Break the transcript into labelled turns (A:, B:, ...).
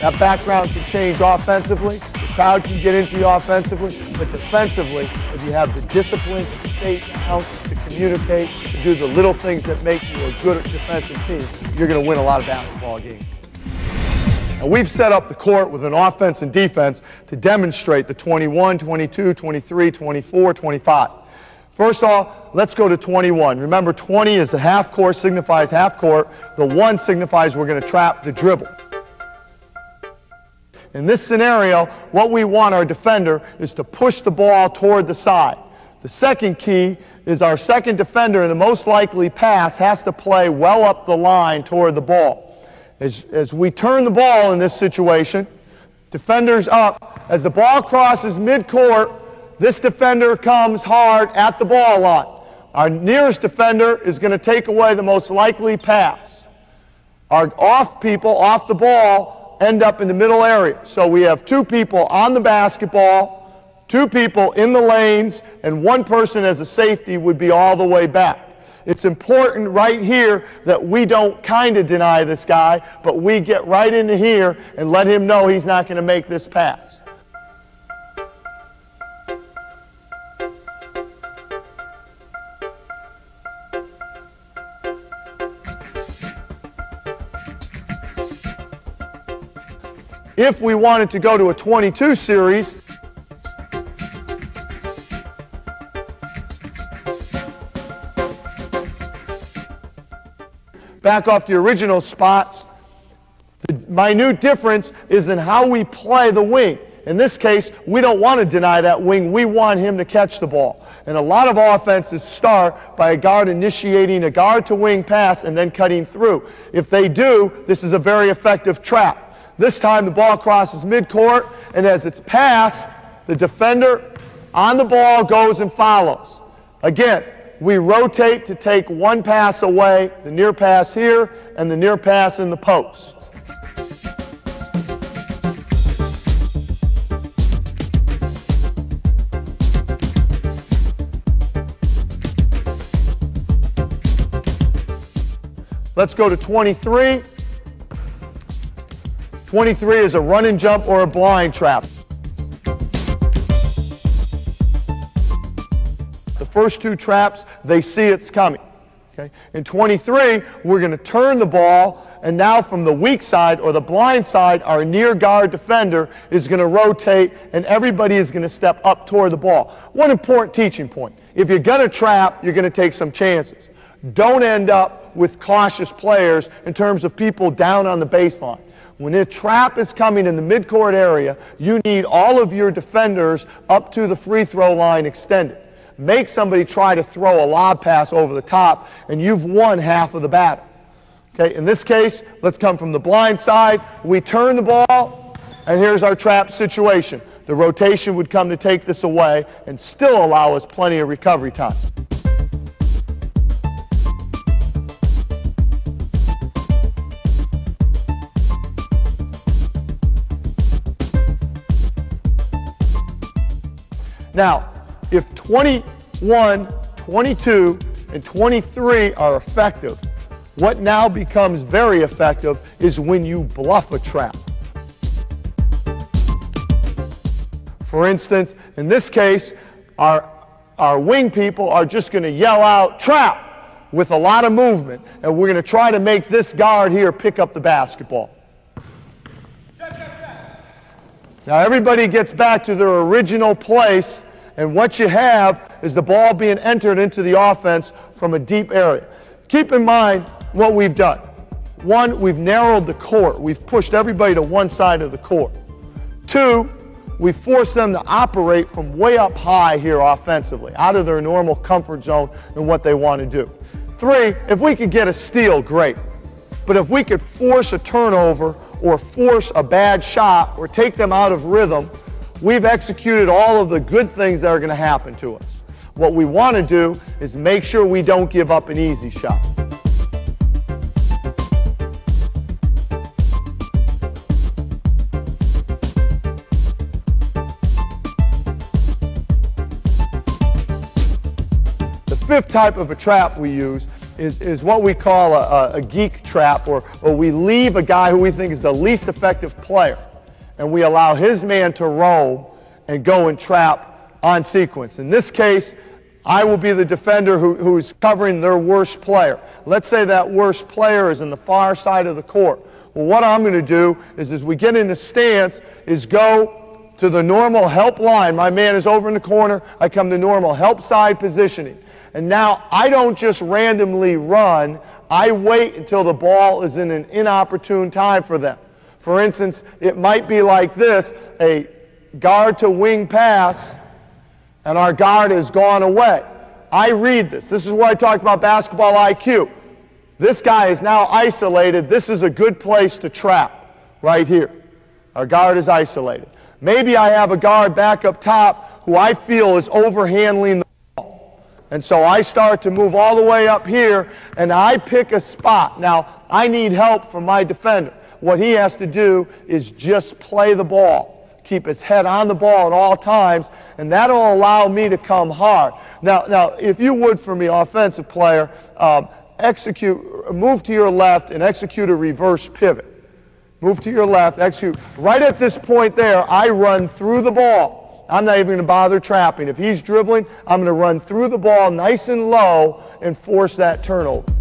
A: That background can change offensively. The crowd can get into you offensively. But defensively, if you have the discipline to stay down, to communicate, to do the little things that make you a good defensive team, you're going to win a lot of basketball games. And we've set up the court with an offense and defense to demonstrate the 21, 22, 23, 24, 25. First off, let's go to 21. Remember, 20 is a half court, signifies half court. The 1 signifies we're going to trap the dribble. In this scenario, what we want our defender is to push the ball toward the side. The second key is our second defender in the most likely pass has to play well up the line toward the ball. As, as we turn the ball in this situation, defenders up. As the ball crosses midcourt, this defender comes hard at the ball a lot. Our nearest defender is going to take away the most likely pass. Our off people, off the ball, end up in the middle area. So we have two people on the basketball, two people in the lanes, and one person as a safety would be all the way back. It's important right here that we don't kind of deny this guy, but we get right into here and let him know he's not going to make this pass. If we wanted to go to a 22 series, back off the original spots, the minute difference is in how we play the wing. In this case, we don't want to deny that wing. We want him to catch the ball. And a lot of offenses start by a guard initiating a guard to wing pass and then cutting through. If they do, this is a very effective trap. This time the ball crosses midcourt, and as it's passed, the defender on the ball goes and follows. Again, we rotate to take one pass away, the near pass here, and the near pass in the post. Let's go to 23. 23 is a run and jump or a blind trap. The first two traps, they see it's coming. Okay? In 23, we're going to turn the ball, and now from the weak side or the blind side, our near guard defender is going to rotate, and everybody is going to step up toward the ball. One important teaching point. If you're going to trap, you're going to take some chances. Don't end up with cautious players in terms of people down on the baseline. When a trap is coming in the midcourt area, you need all of your defenders up to the free throw line extended. Make somebody try to throw a lob pass over the top, and you've won half of the battle. Okay, in this case, let's come from the blind side. We turn the ball, and here's our trap situation. The rotation would come to take this away and still allow us plenty of recovery time. Now, if 21, 22, and 23 are effective, what now becomes very effective is when you bluff a trap. For instance, in this case, our, our wing people are just going to yell out, trap, with a lot of movement, and we're going to try to make this guard here pick up the basketball. Now everybody gets back to their original place and what you have is the ball being entered into the offense from a deep area. Keep in mind what we've done. One, we've narrowed the court. We've pushed everybody to one side of the court. Two, we forced them to operate from way up high here offensively, out of their normal comfort zone and what they want to do. Three, if we could get a steal, great. But if we could force a turnover or force a bad shot or take them out of rhythm, we've executed all of the good things that are going to happen to us. What we want to do is make sure we don't give up an easy shot. The fifth type of a trap we use is, is what we call a, a, geek trap, or, or we leave a guy who we think is the least effective player, and we allow his man to roam and go and trap on sequence. In this case, I will be the defender who, who's covering their worst player. Let's say that worst player is in the far side of the court. Well, what I'm going to do is, as we get in the stance, is go to the normal help line. My man is over in the corner. I come to normal help side positioning. And now I don't just randomly run. I wait until the ball is in an inopportune time for them. For instance, it might be like this, a guard to wing pass, and our guard has gone away. I read this. This is where I talked about basketball IQ. This guy is now isolated. This is a good place to trap right here. Our guard is isolated. Maybe I have a guard back up top who I feel is overhandling the. And so I start to move all the way up here and I pick a spot. Now, I need help from my defender. What he has to do is just play the ball keep his head on the ball at all times, and that'll allow me to come hard. Now, now if you would for me, offensive player, um, execute, move to your left and execute a reverse pivot. Move to your left, execute. Right at this point there, I run through the ball. I'm not even going to bother trapping. If he's dribbling, I'm going to run through the ball nice and low and force that turnover.